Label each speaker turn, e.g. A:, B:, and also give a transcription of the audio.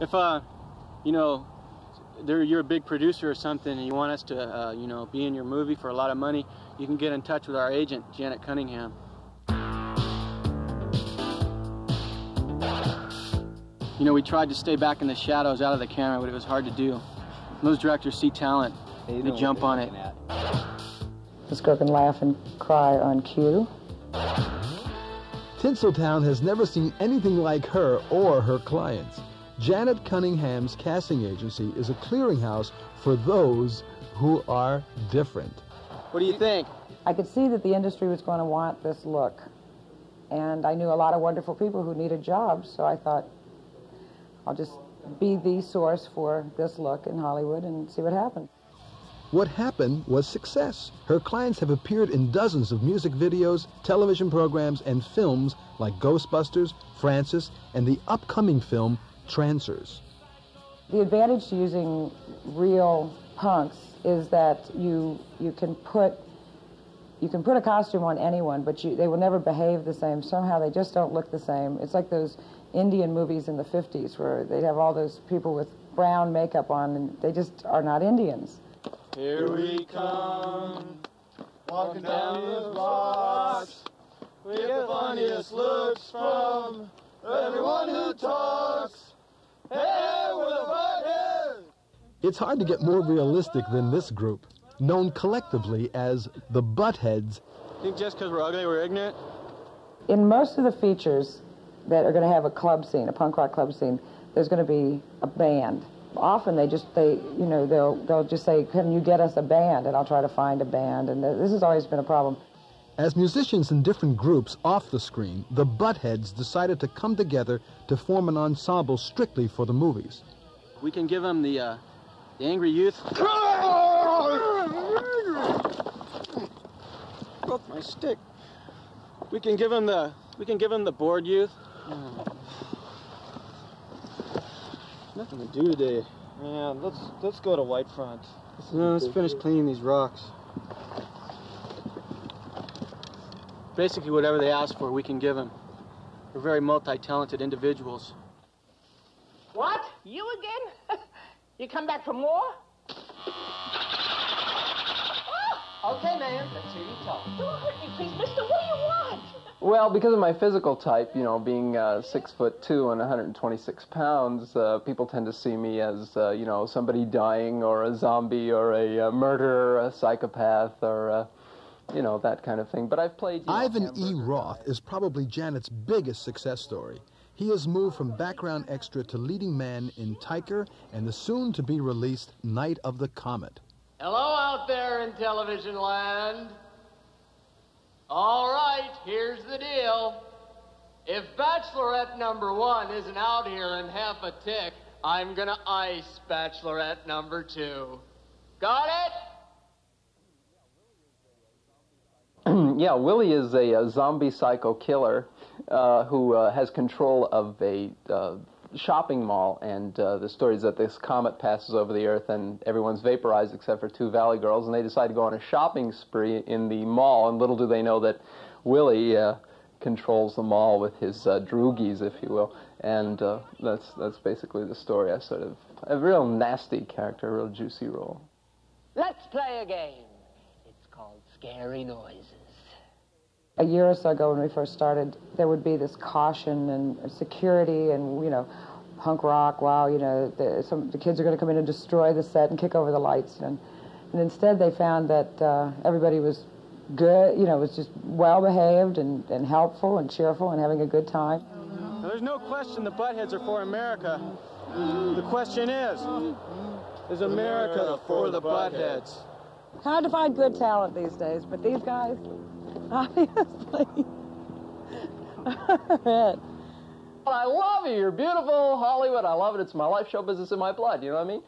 A: If, uh, you know, you're a big producer or something and you want us to, uh, you know, be in your movie for a lot of money, you can get in touch with our agent, Janet Cunningham. You know, we tried to stay back in the shadows out of the camera, but it was hard to do. Those directors see talent, they, they jump on it.
B: This girl can laugh and cry on cue.
C: Tinseltown has never seen anything like her or her clients. Janet Cunningham's casting agency is a clearinghouse for those who are different.
A: What do you think?
B: I could see that the industry was going to want this look. And I knew a lot of wonderful people who needed jobs, so I thought, I'll just be the source for this look in Hollywood and see what happens.
C: What happened was success. Her clients have appeared in dozens of music videos, television programs, and films like Ghostbusters, Francis, and the upcoming film Trancers.
B: The advantage to using real punks is that you you can put you can put a costume on anyone, but you, they will never behave the same. Somehow they just don't look the same. It's like those Indian movies in the 50s where they'd have all those people with brown makeup on and they just are not Indians.
D: Here we come, walking down the blocks. We get the funniest looks from everyone who talks.
C: It's hard to get more realistic than this group, known collectively as the Buttheads.
A: Think just because we're ugly, we're ignorant?
B: In most of the features that are going to have a club scene, a punk rock club scene, there's going to be a band. Often they just they you know they'll they'll just say, "Can you get us a band?" And I'll try to find a band, and this has always been a problem.
C: As musicians in different groups off the screen, the Buttheads decided to come together to form an ensemble strictly for the movies.
A: We can give them the, uh, the angry youth. Broke my stick. We can give them the we can give them the bored youth. Nothing to do today.
D: Man, let's let's go to Whitefront.
A: No, let's finish cleaning these rocks. Basically whatever they ask for, we can give them. We're very multi-talented individuals.
E: What? You again? you come back for more? oh, okay, man. Let's hear you talk. Don't hurt me, please, mister. What do you want?
F: Well, because of my physical type, you know, being uh, six foot two and 126 pounds, uh, people tend to see me as, uh, you know, somebody dying or a zombie or a uh, murderer, a psychopath, or uh, you know, that kind of thing. But I've played. You know,
C: Ivan E. Roth is probably Janet's biggest success story. He has moved from background extra to leading man in Tyker and the soon to be released Night of the Comet.
G: Hello out there in television land. All right, here's the deal. If Bachelorette number one isn't out here in half a tick, I'm gonna ice Bachelorette number two. Got it?
F: yeah, Willie is a, a, zombie psycho killer uh, who uh, has control of a uh, shopping mall, and uh, the story is that this comet passes over the Earth and everyone's vaporized except for two Valley girls, and they decide to go on a shopping spree in the mall, and little do they know that Willie uh, controls the mall with his uh, droogies, if you will, and that's that's basically the story. I sort of a real nasty character, a real juicy role.
E: Let's play a game. It's called Scary Noises
B: a year or so ago when we first started, there would be this caution and security and, you know, punk rock, wow, you know, the, some, the kids are going to come in and destroy the set and kick over the lights. And, and instead they found that uh, everybody was good, you know, was just well behaved and, and helpful and cheerful and having a good time.
A: Now, there's no question the buttheads are for America. The question is, is America for the buttheads?
B: Hard to find good talent these days, but these guys, obviously.
F: I love you. You're beautiful, Hollywood. I love it. It's my life, show business in my blood. You know what I mean?